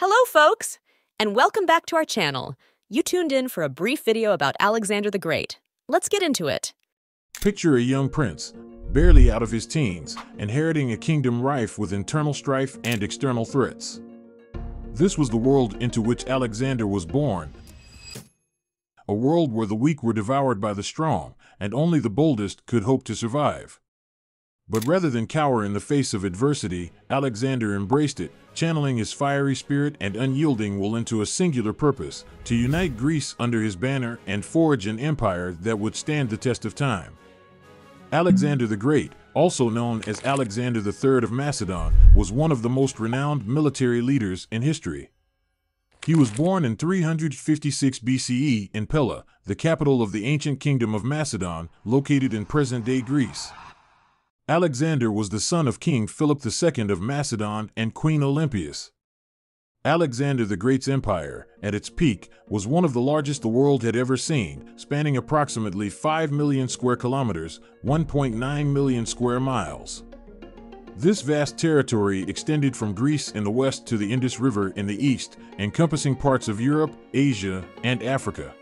Hello, folks, and welcome back to our channel. You tuned in for a brief video about Alexander the Great. Let's get into it. Picture a young prince, barely out of his teens, inheriting a kingdom rife with internal strife and external threats. This was the world into which Alexander was born. A world where the weak were devoured by the strong, and only the boldest could hope to survive. But rather than cower in the face of adversity, Alexander embraced it, channeling his fiery spirit and unyielding will into a singular purpose to unite Greece under his banner and forge an empire that would stand the test of time. Alexander the Great, also known as Alexander III of Macedon, was one of the most renowned military leaders in history. He was born in 356 BCE in Pella, the capital of the ancient kingdom of Macedon, located in present-day Greece. Alexander was the son of King Philip II of Macedon and Queen Olympias. Alexander the Great's empire, at its peak, was one of the largest the world had ever seen, spanning approximately 5 million square kilometers, 1.9 million square miles. This vast territory extended from Greece in the west to the Indus River in the east, encompassing parts of Europe, Asia, and Africa.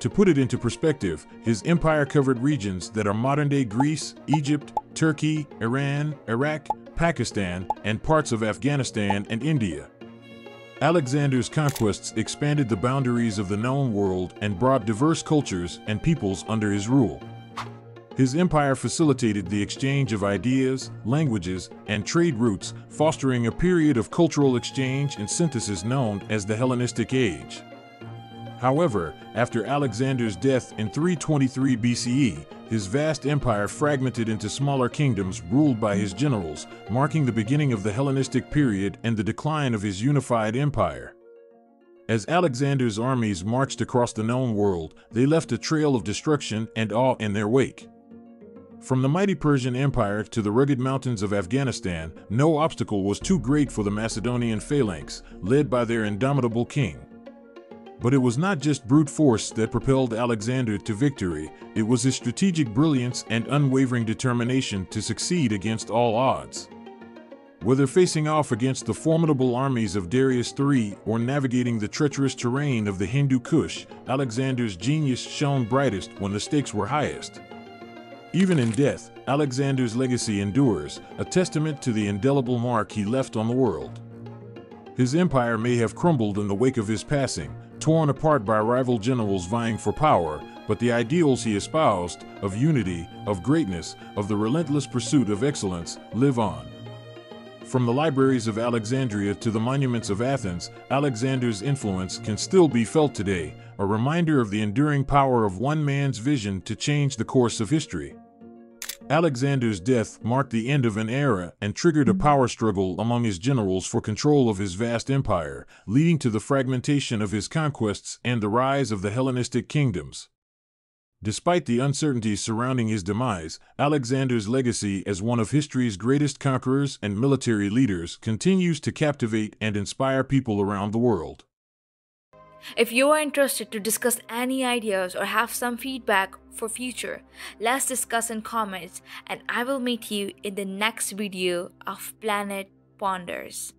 To put it into perspective, his empire covered regions that are modern-day Greece, Egypt, Turkey, Iran, Iraq, Pakistan, and parts of Afghanistan and India. Alexander's conquests expanded the boundaries of the known world and brought diverse cultures and peoples under his rule. His empire facilitated the exchange of ideas, languages, and trade routes, fostering a period of cultural exchange and synthesis known as the Hellenistic Age. However, after Alexander's death in 323 BCE, his vast empire fragmented into smaller kingdoms ruled by his generals, marking the beginning of the Hellenistic period and the decline of his unified empire. As Alexander's armies marched across the known world, they left a trail of destruction and awe in their wake. From the mighty Persian Empire to the rugged mountains of Afghanistan, no obstacle was too great for the Macedonian phalanx, led by their indomitable king. But it was not just brute force that propelled Alexander to victory, it was his strategic brilliance and unwavering determination to succeed against all odds. Whether facing off against the formidable armies of Darius III or navigating the treacherous terrain of the Hindu Kush, Alexander's genius shone brightest when the stakes were highest. Even in death, Alexander's legacy endures, a testament to the indelible mark he left on the world. His empire may have crumbled in the wake of his passing, torn apart by rival generals vying for power, but the ideals he espoused, of unity, of greatness, of the relentless pursuit of excellence, live on. From the libraries of Alexandria to the monuments of Athens, Alexander's influence can still be felt today, a reminder of the enduring power of one man's vision to change the course of history. Alexander's death marked the end of an era and triggered a mm. power struggle among his generals for control of his vast empire, leading to the fragmentation of his conquests and the rise of the Hellenistic kingdoms. Despite the uncertainties surrounding his demise, Alexander's legacy as one of history's greatest conquerors and military leaders continues to captivate and inspire people around the world. If you are interested to discuss any ideas or have some feedback for future, let's discuss in comments and I will meet you in the next video of Planet Ponders.